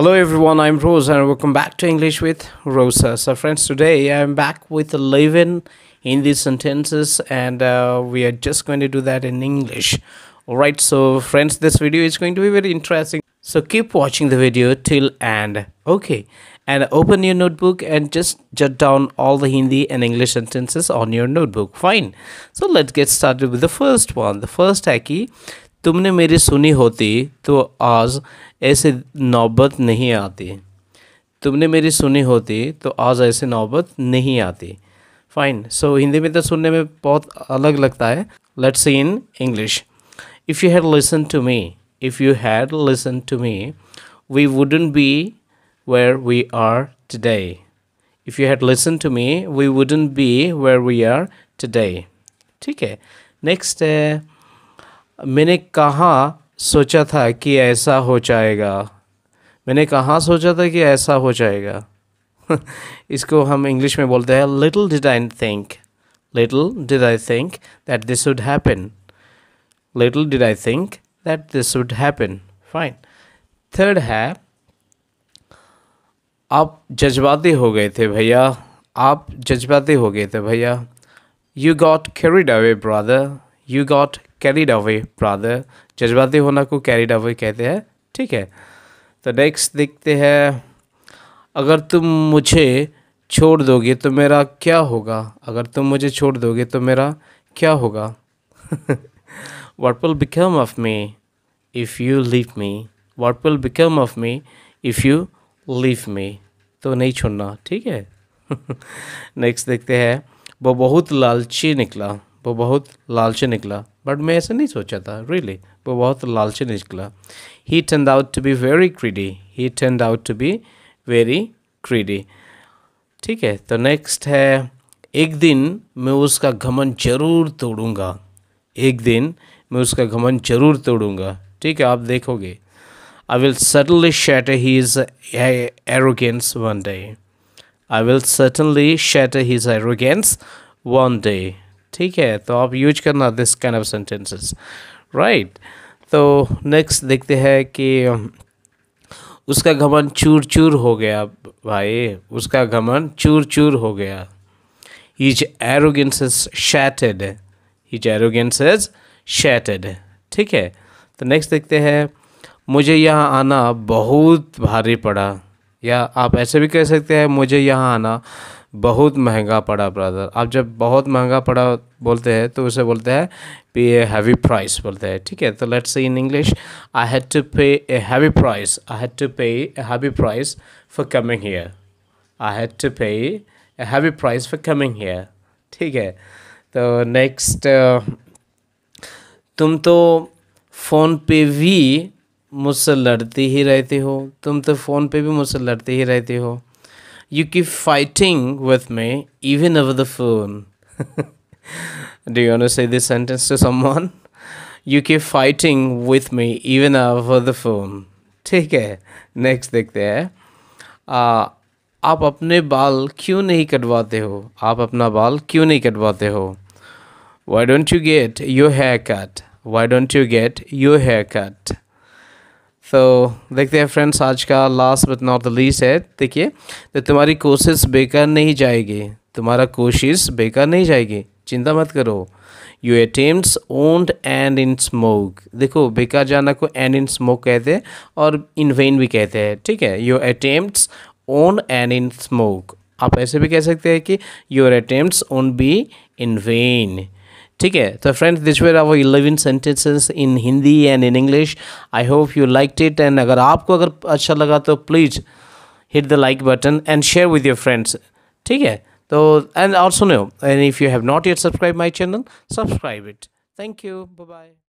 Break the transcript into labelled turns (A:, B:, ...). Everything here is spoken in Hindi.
A: Hello everyone, I'm Rose and welcome back to English with Rosa. So friends, today I'm back with 11 Hindi sentences and uh, we are just going to do that in English. Alright, so friends, this video is going to be very interesting. So keep watching the video till end. Okay, and open your notebook and just jot down all the Hindi and English sentences on your notebook. Fine. So let's get started with the first one. The first कि तुमने मेरी सुनी होती तो आज ऐसे नौबत नहीं आती। तुमने मेरी सुनी होती तो आज ऐसे नौबत नहीं आती। फाइन सो हिंदी में तो सुनने में बहुत अलग लगता है। Let's see in English if you had listen to me if you had listen to me we wouldn't be where we are today if you had listen to me we wouldn't be where we are today ठीक है। नेक्स्ट है। मैंने कहाँ सोचा था कि ऐसा हो जाएगा? मैंने कहाँ सोचा था कि ऐसा हो जाएगा? इसको हम इंग्लिश में बोलते हैं little did I think little did I think that this would happen little did I think that this would happen fine third है, आप जज्बाती हो गए थे भैया। आप जज्बाती हो गए थे भैया। You got carried away brother you got carried away brother जज्बाती होना को कैरिड अवे कहते हैं। ठीक है। तो नेक्स्ट देखते हैं। अगर तुम मुझे छोड़ दोगे तो मेरा क्या होगा? अगर तुम मुझे छोड़ दोगे तो मेरा क्या होगा? What will become of me if you leave me what will become of me if you leave me तो नहीं छोड़ना। ठीक है। नेक्स्ट देखते हैं। वो बहुत लालची निकला। वो बहुत लालची निकला। बट मैं ऐसा नहीं सोचा था रियली वो बहुत लालची निकला. He turn out to be very greedy he turn out to be very greedy ठीक है तो नेक्स्ट है, एक दिन मैं उसका घमन ज़रूर तोड़ूँगा. एक दिन मैं उसका घमन ज़रूर तोड़ूँगा. ठीक है, आप देखोगे. I will certainly shatter his arrogance one day I will certainly shatter his arrogance one day ठीक है तो आप यूज़ करना this kind of sentences right तो नेक्स्ट देखते हैं कि, उसका घमन चूर चूर हो गया भाई, उसका घमन चूर चूर हो गया। His arrogance is shattered his arrogance is shattered ठीक है तो नेक्स्ट देखते हैं, मुझे यहाँ आना बहुत भारी पड़ा। या आप ऐसे भी कह सकते हैं, मुझे यहाँ आना बहुत महँगा पड़ा ब्रदर आप जब बहुत महँगा पड़ा बोलते हैं तो उसे बोलते हैं पे ए हैवी प्राइस बोलते हैं, ठीक है? तो let's in English I had to pay a heavy price I had to pay a heavy price for coming here I had to pay a heavy price for coming here ठीक है? तो नेक्स्ट तुम तो फ़ोन पे भी मुझसे लड़ती ही रहती हो। तुम तो फ़ोन पे भी मुझसे लड़ती ही रहती हो। You keep fighting with me even over the phone. Do you want to say this sentence to someone? You keep fighting with me even over the phone. ठीक है नेक्स्ट देखते हैं आप अपने बाल क्यों नहीं कटवाते हो आप अपना बाल क्यों नहीं कटवाते हो why don't you get your hair cut why don't you get your hair cut तो देखते हैं फ्रेंड्स आज का last but not the least है। देखिए तो तुम्हारी कोशिश बेकार नहीं जाएगी, तुम्हारा कोशिश बेकार नहीं जाएगी, चिंता मत करो। You attempt won't end in smoke देखो, बेकार जाना को एंड इन स्मोक कहते हैं और इन वेन भी कहते हैं, ठीक है? Your attempt won't end in smoke आप ऐसे भी कह सकते हैं कि your attempt won't be in vain ठीक है तो friends this were our eleven sentences in Hindi and in English I hope you like it and अगर आपको अगर अच्छा लगा तो please hit the like button and share with your friends ठीक है तो and also know and if you have not yet subscribe my channel subscribe it thank you bye